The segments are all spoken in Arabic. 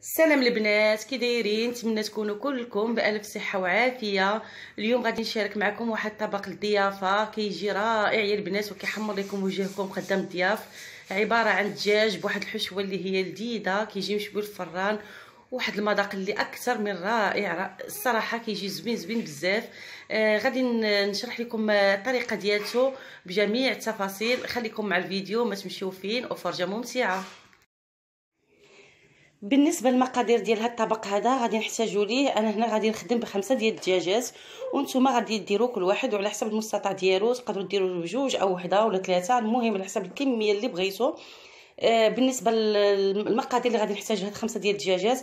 السلام البنات كي دايرين؟ نتمنى تكونوا كلكم بألف صحة وعافية. اليوم غادي نشارك معكم واحد الطبق الضيافة كيجي رائع يا البنات وكيحمر لكم وجهكم قدام الضياف. عبارة عن دجاج بواحد الحشوة اللي هي لذيذه كيجي مشوي الفران. واحد المذاق اللي أكثر من رائع الصراحة كيجي زوين زوين بزاف. آه غادي نشرح لكم الطريقة ديالته بجميع التفاصيل. خليكم مع الفيديو ما تمشيو فين وفرجة ممتعة. بالنسبة للمقادير ديال هذا الطبق هذا غادي نحتاجوا ليه. أنا هنا غادي نخدم بخمسة ديال الدجاجات وأنتم غادي ديروا كل واحد وعلى حسب المستطاع ديالو. تقدروا ديروا بجوج أو وحدة ولا ثلاثة المهم على حسب الكمية اللي بغيتو. آه بالنسبة للمقادير اللي غادي نحتاج هاد خمسة ديال الدجاجات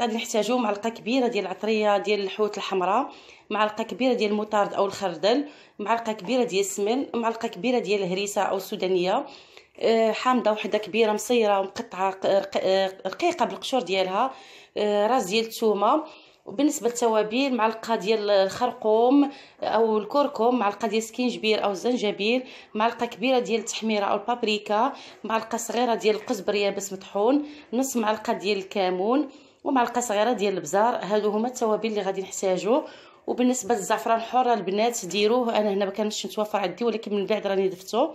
غادي نحتاجوا معلقة كبيرة ديال العطرية ديال الحوت الحمراء معلقة كبيرة ديال المطارد أو الخردل معلقة كبيرة ديال السمن معلقة كبيرة ديال الهريسة أو السودانية. حامضة وحدة كبيرة مصيرة ومقطعة رقيقة بالقشور ديالها. آه، راس ديال الثومه وبالنسبة للتوابل معلقة ديال الخرقوم أو الكركم معلقة ديال السكينجبير أو الزنجبيل معلقة كبيرة ديال التحميرة أو البابريكا معلقة صغيرة ديال القزبر يابس مطحون نص معلقة ديال الكمون ومعلقة صغيرة ديال البزار. هادو هما التوابل اللي غادي نحتاجو. وبالنسبة للزعفران الحر البنات ديروه. أنا هنا ما كانش متوفر عندي ولكن من بعد راني ضفتو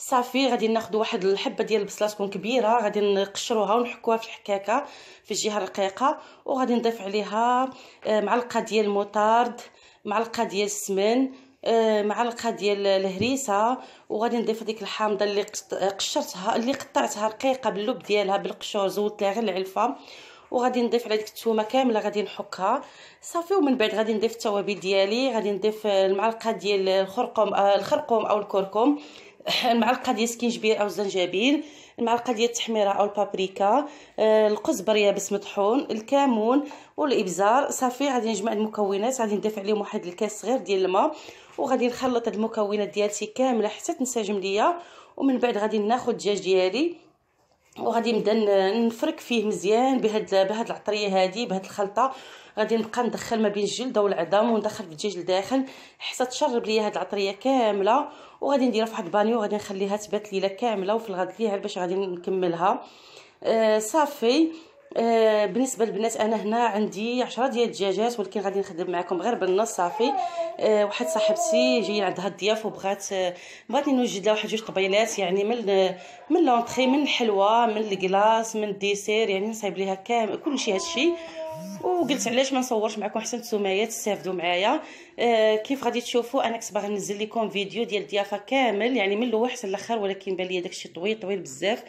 صافي غادي ناخذ واحد الحبة ديال البصلة تكون كبيرة غادي نقشروها ونحكوها في الحكاكة في الجهة الرقيقة وغادي نضيف عليها آه، معلقة ديال المطارد معلقة ديال السمن آه، معلقة ديال الهريسة وغادي نضيف ديك الحامضة اللي قشرتها اللي قطعتها رقيقة باللب ديالها بالقشور زودت لها غير العلفة وغادي نضيف على ديك الثومه كاملة غادي نحكها. صافي ومن بعد غادي نضيف التوابل ديالي غادي نضيف المعلقة ديال الخرقوم آه، الخرقوم أو الكركم. المعلقة ديال السكينجبير أو الزنجبيل المعلقة ديال التحميرة أو البابريكا آه، القزبر يابس مطحون الكمون والإبزار. صافي غادي نجمع المكونات غادي نضيف عليهم واحد الكاس صغير ديال الماء وغادي نخلط هاد المكونات ديالتي كاملة حتى تنسجم ليا. ومن بعد غادي ناخذ الدجاج ديالي وغادي نبدا نفرك فيه مزيان بهاد بهاد العطرية هادي بهاد الخلطة. غادي نبقى ندخل ما بين الجلد والعظام وندخل في الدجاج لداخل حتى تشرب ليا هاد العطرية كاملة. وغادي نديرها في واحد البانيو وغادي نخليها تبات ليلة كاملة وفي الغد ليها باش غادي نكملها. آه صافي. آه بالنسبة للبنات أنا هنا عندي عشرة ديال الدجاجات ولكن غادي نخدم معكم غير بالنص صافي. آه واحد صاحبتي جاية عندها الضياف وبغات آه بغاتني نوجد لها واحد جوج طبيلات يعني من من l'entrée من الحلوى من ال glace من ال dessert يعني نصايب ليها كامل كلشي هادشي. وقلت علاش ما نصورش معكم حتى نتوما تستافدوا معايا. آه كيف غادي تشوفوا؟ أنا كنت باغا ننزل لكم فيديو ديال الضيافه كامل يعني من الأول حتى الأخر ولكن بان لي داكشي طويل طويل بزاف.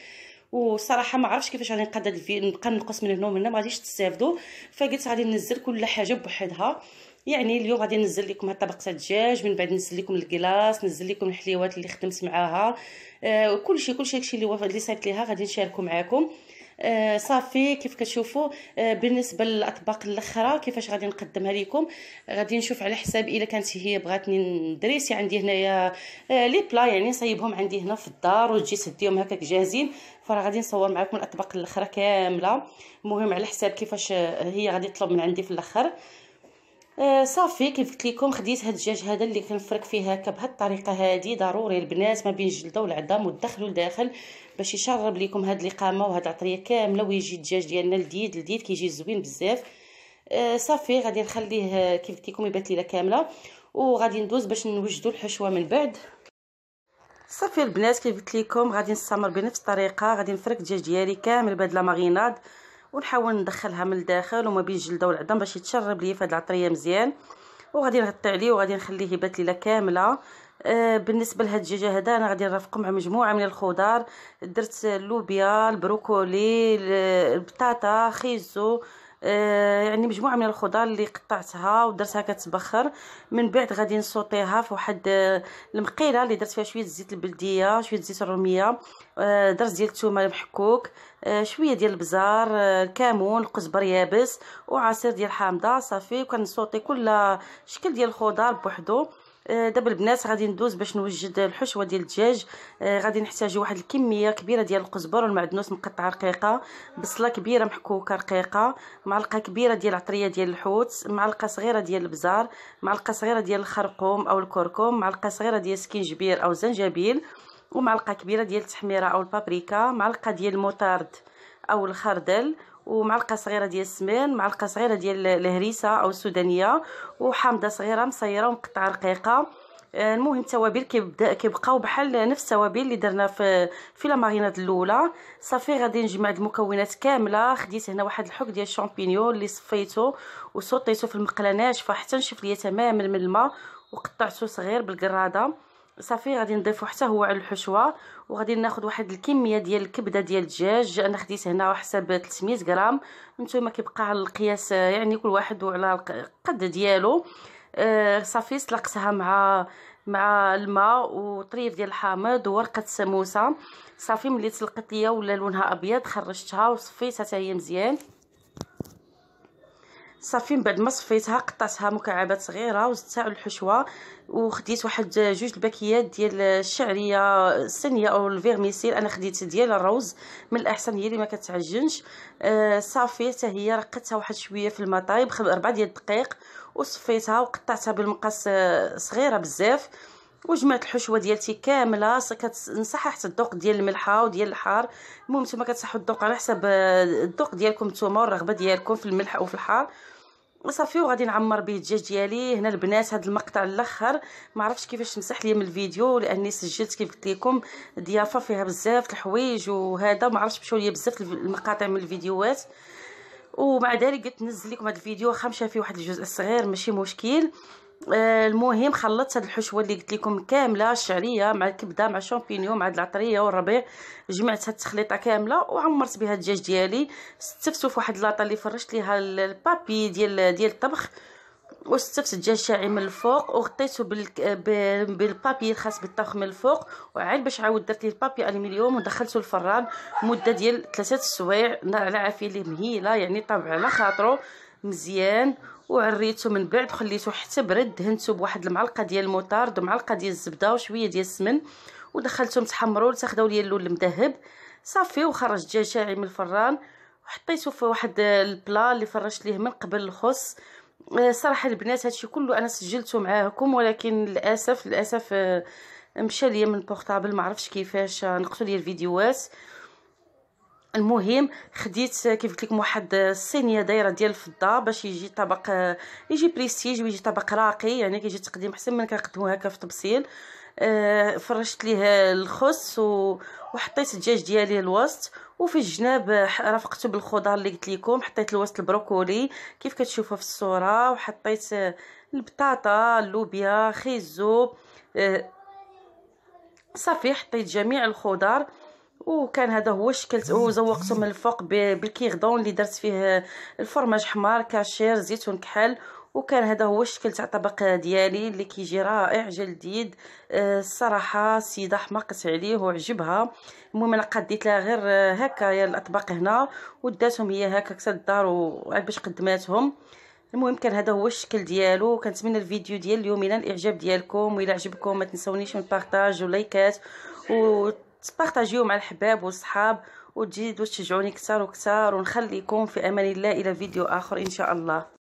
وصراحة ما عرفتش كيفاش غادي نقاد الفيديو نبقى نقص من هنا ومن هنا ما غاديش تستافدوا. فقلت غادي ننزل كل حاجة بوحدها. يعني اليوم غادي ننزل لكم هاد تاع الدجاج من بعد ننزل لكم الكلاص ننزل لكم الحليوات اللي خدمت معاها. آه كلشي كلشي هادشي اللي اللي صايبت ليها غادي نشاركو معاكم. صافي كيف كتشوفوا؟ آه بالنسبة للأطباق الأخرى كيفاش غادي نقدمها لكم غادي نشوف على حساب إلا كانت هي بغاتني ندريسي عندي هنايا آه لي بلا يعني نصايبهم عندي هنا في الدار وتجي تديهم هكاك جاهزين. فراه غادي نصور معكم الأطباق الأخرى كاملة. المهم على حساب كيفاش هي غادي تطلب من عندي في الأخر. آه صافي كيف قلت لكم خديت هاد الدجاج هذا اللي كنفرك فيه هكا بهاد الطريقة هادي ضروري البنات ما بين الجلده والعظام وتدخلوا لداخل باش يشرب لكم هاد الإقامة وهاد العطرية كاملة ويجي الدجاج ديالنا لذيذ لذيذ كيجي زوين بزاف. آه صافي غادي نخليه كيف قلت لكم يبات ليلة كاملة وغادي ندوز باش نوجدوا الحشوة من بعد. صافي البنات كيف قلت لكم غادي نستمر بنفس الطريقة غادي نفرك الدجاج ديالي كامل بهاد لا ماغيناد ونحاول ندخلها من الداخل وما بين الجلده والعظام باش يتشرب ليا فهاد العطرية مزيان. وغادي نغطي عليه وغادي نخليه يبات ليلة كاملة. آه بالنسبة لهاد الدجاجه هذا أنا غادي نرافقو مع مجموعة من الخضار. درت اللوبيا البروكولي البطاطا خيزو يعني مجموعة من الخضار اللي قطعتها ودرتها كتبخر. من بعد غادي نصوطيها في واحد آه، المقيلة اللي درت فيها شوية زيت البلدية شوية زيت الرومية آه درت ديال الثومه محكوك آه شوية ديال البزار آه الكمون القزبر يابس وعصير ديال حامضة صافي. وكنصوطي كل شكل ديال الخضار بوحدو. آه، دابا البنات غادي ندوز باش نوجد الحشوة ديال الدجاج. آه، غادي نحتاج واحد الكمية كبيرة ديال القزبر والمعدنوس مقطعة رقيقة بصلة كبيرة محكوكة رقيقة معلقة كبيرة ديال العطريه ديال الحوت معلقة صغيرة ديال البزار معلقة صغيرة ديال الخرقوم أو الكركم معلقة صغيرة ديال السكينجبير أو الزنجبيل ومعلقة كبيرة ديال التحميرة أو البابريكا معلقة ديال المطارد أو الخردل. ومعلقة صغيرة ديال السمن معلقة صغيرة ديال الهريسة أو السودانية وحامضة صغيرة مصيره ومقطعة رقيقة. آه، المهم التوابل كيبدا كيبقاو بحال نفس التوابل اللي درنا في في لا ماريناد الأولى. صافي غادي نجمع المكونات كاملة. خديت هنا واحد الحك ديال الشامبينيون اللي صفيته وصوطيته في المقله ناشفه حتى نشف ليا تماما من الماء وقطعته صغير بالقرادة. صافي غادي نضيفو حتى هو على الحشوة وغادي ناخذ واحد الكمية ديال الكبدة ديال الدجاج أنا خديت هنا حساب 300 غرام نتوما كيبقى على القياس يعني كل واحد وعلى القد ديالو. آه صافي سلقتها مع مع الماء وطريف ديال الحامض وورقة السموسه صافي ملي تسلقت ليا ولا لونها أبيض خرجتها وصفيتها حتى هي مزيان. صافي من بعد ما صفيتها قطعتها مكعبات صغيرة وزدتها على الحشوة وخديت واحد جوج الباكيات ديال الشعرية السنيه أو الفيرميسيل أنا خديت ديال الروز من الأحسن هي اللي ما كتعجنش. آه صافي حتى هي رقدتها واحد شوية في الماء طايب أربعة ديال الدقائق وصفيتها وقطعتها بالمقص آه، صغيرة بزاف. وجمعت الحشوة ديالتي كاملة؟ كنصحح حتى الذوق ديال الملحة وديال الحار. المهم نتوما كتصحوا الذوق على حسب آه، الذوق ديالكم نتوما والرغبة ديالكم في الملح وفي الحار. صافي وغادي نعمر به الدجاج ديالي. هنا البنات هذا المقطع الأخر. ما عرفتش كيفاش نمسح ليا من الفيديو لأني سجلت كيف قلت لكم ضيافة فيها بزاف الحوايج وهذا. ما عرفتش مشاو ليا بزاف المقاطع من الفيديوهات. ومع ذلك قلت ننزل لكم هذا الفيديو واخا مشى فيه واحد الجزء صغير ماشي مشكل. المهم خلطت هاد الحشوة اللي قلت لكم كاملة الشعرية مع الكبدة مع الشامبينيون مع العطرية والربيع. جمعت هاد التخليطة كاملة وعمرت بها الدجاج ديالي. ستفتو في واحد لاطه اللي فرشت ليها البابي ديال ديال الطبخ. وستفت الدجاج تاعي من الفوق وغطيته بالبابي الخاص بالطبخ من الفوق. وعاد باش عاود درت ليه البابي الومنيوم ودخلته الفران. مدة ديال ثلاثة السوايع على عافية ليه مهيلة يعني طابع على خاطرو مزيان. وعريته من بعد خليته حتى برد دهنته بواحد المعلقة ديال الموطارد ومعلقة ديال الزبدة وشوية ديال السمن ودخلتهم تحمروا لتاخذوا لي اللون المذهب. صافي وخرج الدجاج تاعي من الفران وحطيته في واحد ال plat اللي فرشت ليه من قبل الخص. آه، صراحة البنات هادشي كله أنا سجلته معاكم ولكن للأسف للأسف آه، مشى ليا من portable ما عرفتش كيفاش نقصوا لي الفيديوهات. المهم خديت كيف قلت لكم واحد الصينية دايرة ديال الفضة باش يجي طبق يجي بريستيج ويجي طبق راقي يعني كيجي تقديم أحسن من كنقدمو هكا في تبصيل. آه فرشت ليه الخس وحطيت الدجاج ديالي الوسط. وفي الجناب رافقته بالخضار اللي قلت لكم. حطيت الوسط البروكولي كيف كتشوفوا في الصورة. وحطيت البطاطا اللوبيا خيزو آه صافي. حطيت جميع الخضار. وكان هذا هو الشكل وزوقته من الفوق بالكيغدون اللي درت فيه الفرماج حمار كاشير زيتون كحل وكان هذا هو الشكل تاع الطبق ديالي اللي كيجي رائع جلديد. آه، الصراحة السيده حماقت عليه وعجبها. المهم أنا قديت لها غير هكا الأطباق هنا وداتهم هي هكا كتا الدار باش قدماتهم. المهم كان هذا هو الشكل ديالو. كنتمنى الفيديو ديال اليوم ينال الإعجاب ديالكم وإلى عجبكم ما تنسونيش من البارطاج ولايكات و تبارطاجيو مع الحباب والصحاب وتجيدوا تشجعوني كثر وكثر ونخليكم في أمان الله إلى فيديو آخر إن شاء الله.